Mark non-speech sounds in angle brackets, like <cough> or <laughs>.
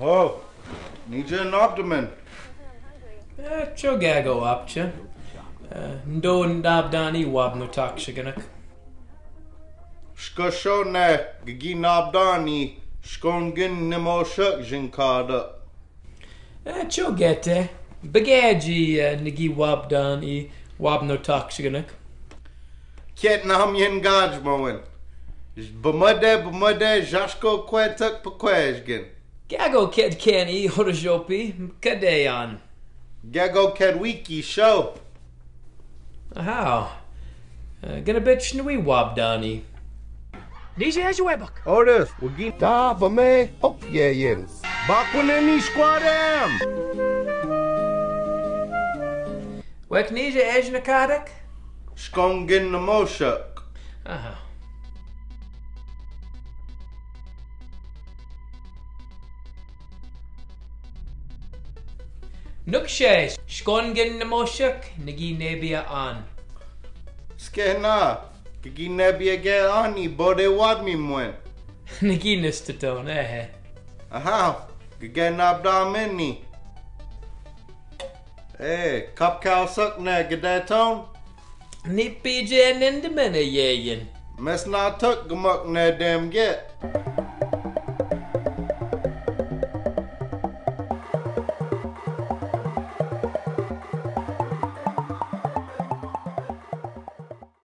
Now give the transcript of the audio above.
Oh, need you an optimum. Eh, Cho gago apcha. Eh, Ndo ndabdani wab no takshiganak. Shko show na gigi nabdani shkon gin nemo shuk jin kada. Eh, Cho gete. Bagaji nigi wabdani wab no takshiganak. Ket nam yen gaj moen. Bumade bumade jashko kwetuk pekwejgin. Gago ked kenny horojopi kadeyan. Gago kedwiki show. How? Eh, gonna bitch nui wabdani. Nije as webok. Otis, wagi da bame hop yeah yen. Bakwaneni squadam. Wek nije ejnakadak? Shkon gin nemo Nukshe, shkongen namoshak, nagi nebia an. Skena. Gigi nebia ge ani bode wad mi mwen. <laughs> Nagi nistaton, eh. Aha, gige nabda mini. Eh, cup cow suck na gedaton. Ni PJ nindemene yeyen. Mes na tuk gamuk na dem get.